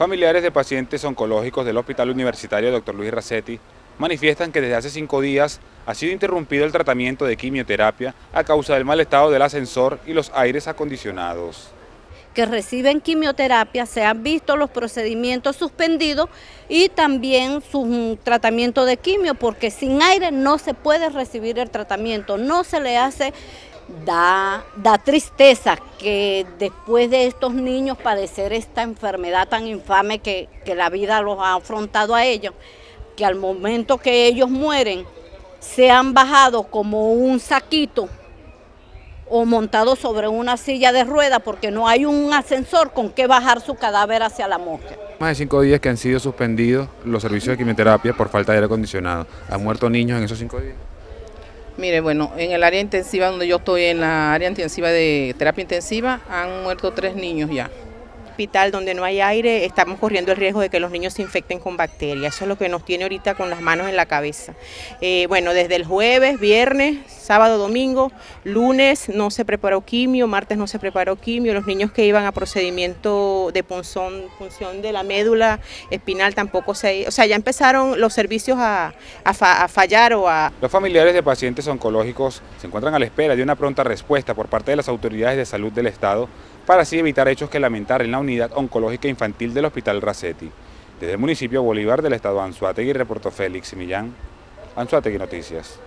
Familiares de pacientes oncológicos del Hospital Universitario Dr. Luis Racetti manifiestan que desde hace cinco días ha sido interrumpido el tratamiento de quimioterapia a causa del mal estado del ascensor y los aires acondicionados. Que reciben quimioterapia, se han visto los procedimientos suspendidos y también su tratamiento de quimio, porque sin aire no se puede recibir el tratamiento, no se le hace Da, da, tristeza que después de estos niños padecer esta enfermedad tan infame que, que, la vida los ha afrontado a ellos, que al momento que ellos mueren sean bajados como un saquito o montados sobre una silla de ruedas porque no hay un ascensor con que bajar su cadáver hacia la mosca. Más de cinco días que han sido suspendidos los servicios de quimioterapia por falta de aire acondicionado. ¿Han muerto niños en esos cinco días? Mire, bueno, en el área intensiva donde yo estoy, en la área intensiva de terapia intensiva, han muerto tres niños ya. Hospital donde no hay aire, estamos corriendo el riesgo de que los niños se infecten con bacterias. Eso es lo que nos tiene ahorita con las manos en la cabeza. Eh, bueno, desde el jueves, viernes, sábado, domingo, lunes no se preparó quimio, martes no se preparó quimio, los niños que iban a procedimiento de punción, punción de la médula espinal tampoco se... O sea, ya empezaron los servicios a, a, a fallar o a... Los familiares de pacientes oncológicos se encuentran a la espera de una pronta respuesta por parte de las autoridades de salud del Estado para así evitar hechos que lamentar en la unidad oncológica infantil del Hospital Racetti. Desde el municipio Bolívar del estado Anzuategui reportó Félix Millán, Anzuategui Noticias.